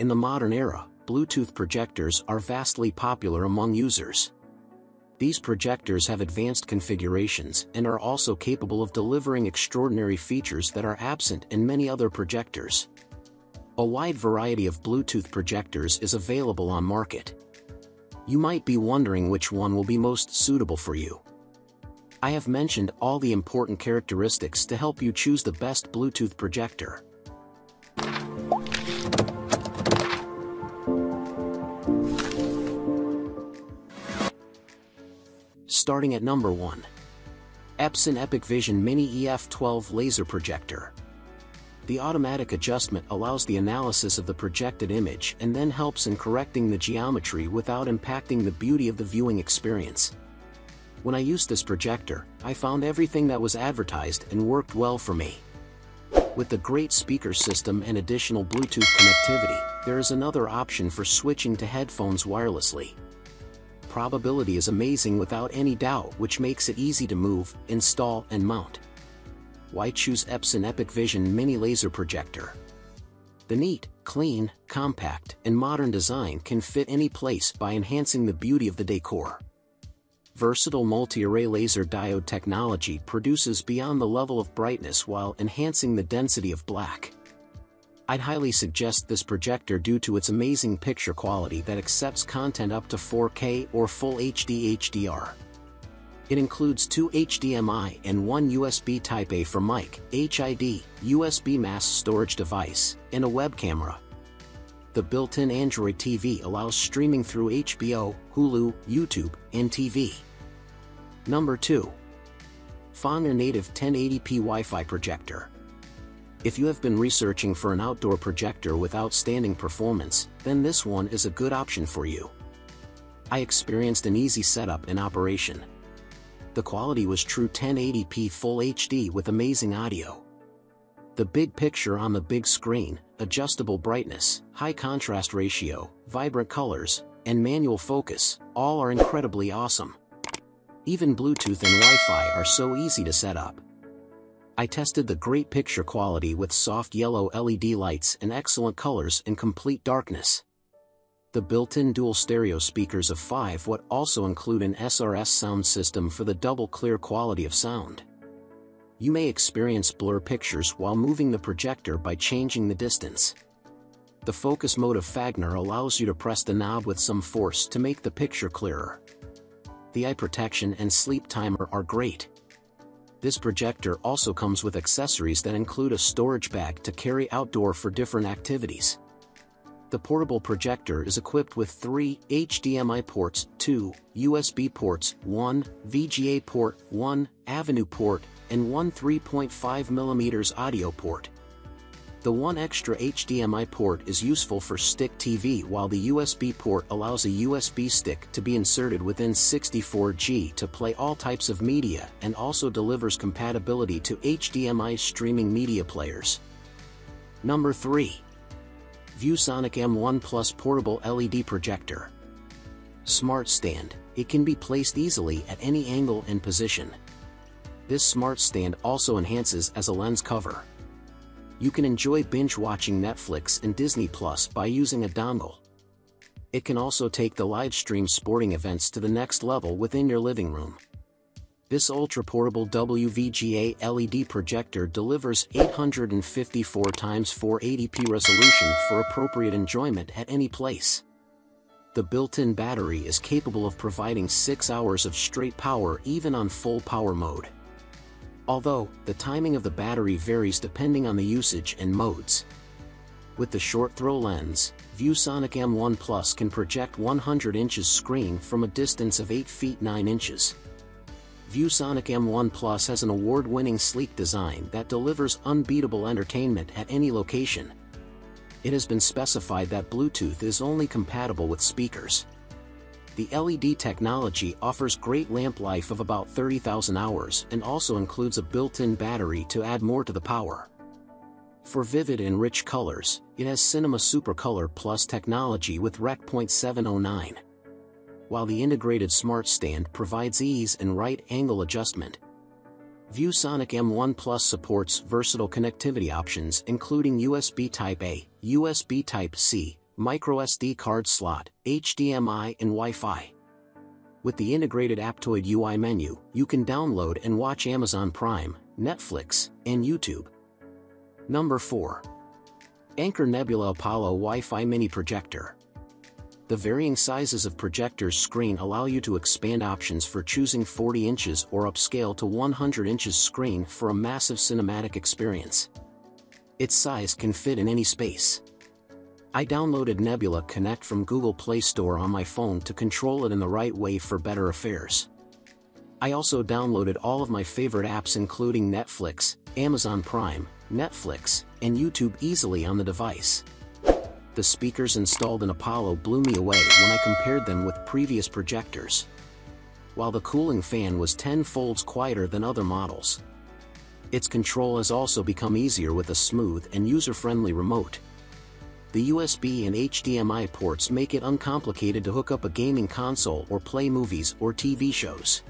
In the modern era, Bluetooth projectors are vastly popular among users. These projectors have advanced configurations and are also capable of delivering extraordinary features that are absent in many other projectors. A wide variety of Bluetooth projectors is available on market. You might be wondering which one will be most suitable for you. I have mentioned all the important characteristics to help you choose the best Bluetooth projector. Starting at number 1. Epson EpiqVision Mini EF12 Laser Projector. The automatic adjustment allows the analysis of the projected image and then helps in correcting the geometry without impacting the beauty of the viewing experience. When I used this projector, I found everything that was advertised and worked well for me. With the great speaker system and additional Bluetooth connectivity, there is another option for switching to headphones wirelessly. Probability is amazing without any doubt which makes it easy to move, install and mount. Why choose Epson EpiqVision Mini Laser Projector? The neat, clean, compact, and modern design can fit any place by enhancing the beauty of the decor versatile multi-array laser diode technology produces beyond the level of brightness while enhancing the density of black. I'd highly suggest this projector due to its amazing picture quality that accepts content up to 4K or Full HD HDR. It includes two HDMI and one USB Type-A for mic, HID, USB mass storage device, and a web camera. The built-in Android TV allows streaming through HBO, Hulu, YouTube, and TV. Number 2. Fangor Native 1080p Wi-Fi Projector. If you have been researching for an outdoor projector with outstanding performance, then this one is a good option for you. I experienced an easy setup and operation. The quality was true 1080p Full HD with amazing audio. The big picture on the big screen, adjustable brightness, high contrast ratio, vibrant colors, and manual focus, all are incredibly awesome. Even Bluetooth and Wi-Fi are so easy to set up. I tested the great picture quality with soft yellow LED lights and excellent colors in complete darkness. The built-in dual stereo speakers of 5 watt also include an SRS sound system for the double clear quality of sound. You may experience blur pictures while moving the projector by changing the distance. The focus mode of Fangor allows you to press the knob with some force to make the picture clearer the eye protection and sleep timer are great. This projector also comes with accessories that include a storage bag to carry outdoor for different activities. The portable projector is equipped with three HDMI ports, two USB ports, one VGA port, one Avenue port, and one 3.5mm audio port. The one extra HDMI port is useful for stick TV while the USB port allows a USB stick to be inserted within 64G to play all types of media and also delivers compatibility to HDMI streaming media players. Number 3. ViewSonic M1 Plus Portable LED Projector. Smart Stand. It can be placed easily at any angle and position. This smart stand also enhances as a lens cover you can enjoy binge-watching Netflix and Disney Plus by using a dongle. It can also take the live stream sporting events to the next level within your living room. This ultra-portable WVGA LED projector delivers 854 x 480p resolution for appropriate enjoyment at any place. The built-in battery is capable of providing 6 hours of straight power even on full power mode although the timing of the battery varies depending on the usage and modes. With the short throw lens, ViewSonic M1 Plus can project 100 inches screen from a distance of 8 feet 9 inches. ViewSonic M1 Plus has an award-winning sleek design that delivers unbeatable entertainment at any location. It has been specified that Bluetooth is only compatible with speakers the LED technology offers great lamp life of about 30,000 hours and also includes a built-in battery to add more to the power. For vivid and rich colors, it has Cinema Super Color Plus technology with Rec. 709. While the integrated smart stand provides ease and right angle adjustment, ViewSonic M1 Plus supports versatile connectivity options including USB Type-A, USB Type-C, microSD card slot, HDMI and Wi-Fi. With the integrated Aptoide UI menu, you can download and watch Amazon Prime, Netflix, and YouTube. Number 4. Anker Nebula Apollo Wi-Fi Mini Projector. The varying sizes of projector's screen allow you to expand options for choosing 40 inches or upscale to 100 inches screen for a massive cinematic experience. Its size can fit in any space. I downloaded Nebula Connect from Google Play Store on my phone to control it in the right way for better affairs. I also downloaded all of my favorite apps including Netflix, Amazon Prime, Netflix, and YouTube easily on the device. The speakers installed in Apollo blew me away when I compared them with previous projectors. While the cooling fan was 10 folds quieter than other models. Its control has also become easier with a smooth and user-friendly remote. The USB and HDMI ports make it uncomplicated to hook up a gaming console or play movies or TV shows.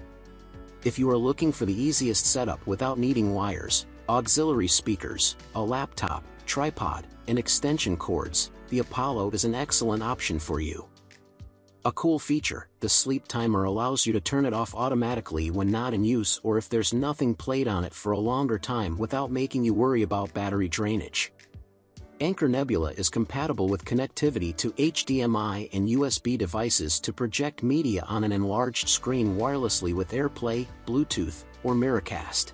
If you are looking for the easiest setup without needing wires, auxiliary speakers, a laptop, tripod, and extension cords, the Apollo is an excellent option for you. A cool feature, the sleep timer allows you to turn it off automatically when not in use or if there's nothing played on it for a longer time without making you worry about battery drainage. Anker Nebula is compatible with connectivity to HDMI and USB devices to project media on an enlarged screen wirelessly with AirPlay, Bluetooth, or Miracast.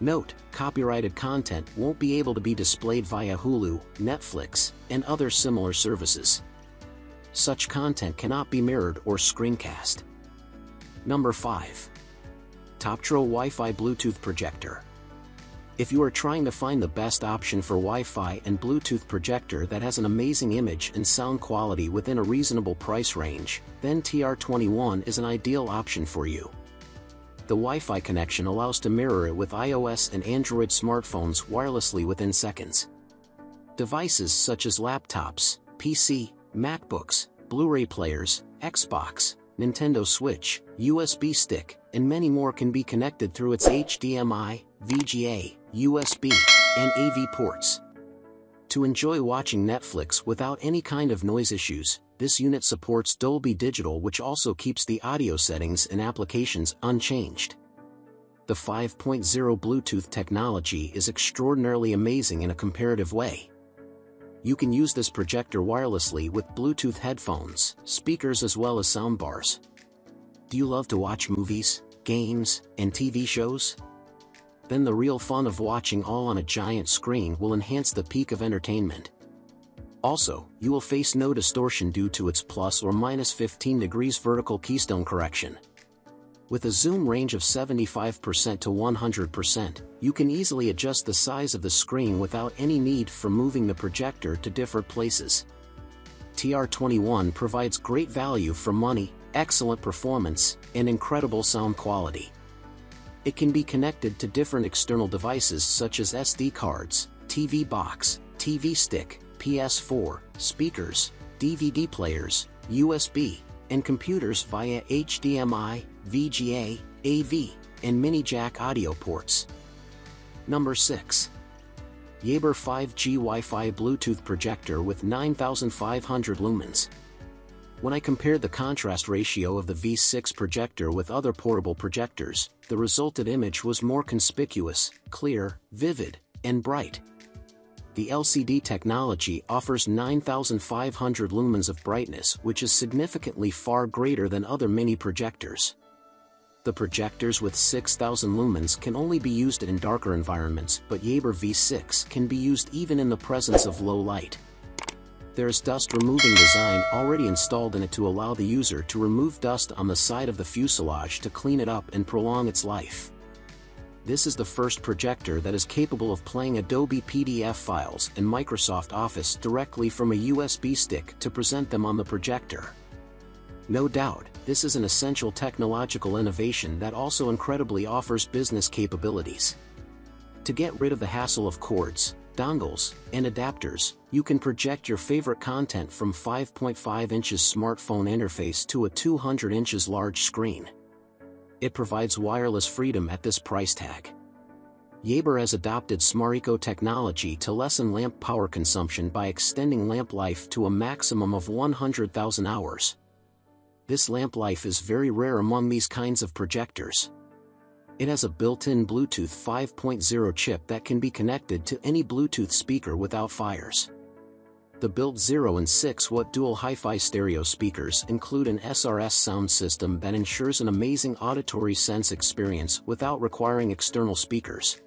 Note, copyrighted content won't be able to be displayed via Hulu, Netflix, and other similar services. Such content cannot be mirrored or screencast. Number 5. Toptro Wi-Fi Bluetooth Projector. If you are trying to find the best option for Wi-Fi and Bluetooth projector that has an amazing image and sound quality within a reasonable price range, then TR21 is an ideal option for you. The Wi-Fi connection allows to mirror it with iOS and Android smartphones wirelessly within seconds. Devices such as laptops, PC, MacBooks, Blu-ray players, Xbox, Nintendo Switch, USB stick, and many more can be connected through its HDMI, VGA, USB, and AV ports. To enjoy watching Netflix without any kind of noise issues, this unit supports Dolby Digital which also keeps the audio settings and applications unchanged. The 5.0 Bluetooth technology is extraordinarily amazing in a comparative way. You can use this projector wirelessly with Bluetooth headphones, speakers as well as soundbars. Do you love to watch movies, games, and TV shows? Then the real fun of watching all on a giant screen will enhance the peak of entertainment. Also, you will face no distortion due to its plus or minus 15 degrees vertical keystone correction. With a zoom range of 75% to 100%, you can easily adjust the size of the screen without any need for moving the projector to different places. TR21 provides great value for money, excellent performance, and incredible sound quality. It can be connected to different external devices such as SD cards, TV box, TV stick, PS4, speakers, DVD players, USB, and computers via HDMI, VGA, AV, and mini jack audio ports. Number 6. Yaber 5G Wi-Fi Bluetooth projector with 9500 lumens. When I compared the contrast ratio of the V6 projector with other portable projectors, the resulted image was more conspicuous, clear, vivid, and bright. The LCD technology offers 9500 lumens of brightness which is significantly far greater than other mini projectors. The projectors with 6000 lumens can only be used in darker environments but Yaber V6 can be used even in the presence of low light there is dust removing design already installed in it to allow the user to remove dust on the side of the fuselage to clean it up and prolong its life. This is the first projector that is capable of playing Adobe PDF files and Microsoft Office directly from a USB stick to present them on the projector. No doubt, this is an essential technological innovation that also incredibly offers business capabilities. To get rid of the hassle of cords, dongles, and adapters, you can project your favorite content from 5.5 inches smartphone interface to a 200 inches large screen. It provides wireless freedom at this price tag. Yaber has adopted SmartEco technology to lessen lamp power consumption by extending lamp life to a maximum of 100,000 hours. This lamp life is very rare among these kinds of projectors. It has a built-in Bluetooth 5.0 chip that can be connected to any Bluetooth speaker without fires. The built 0 and 6 watt dual hi-fi stereo speakers include an SRS sound system that ensures an amazing auditory sense experience without requiring external speakers.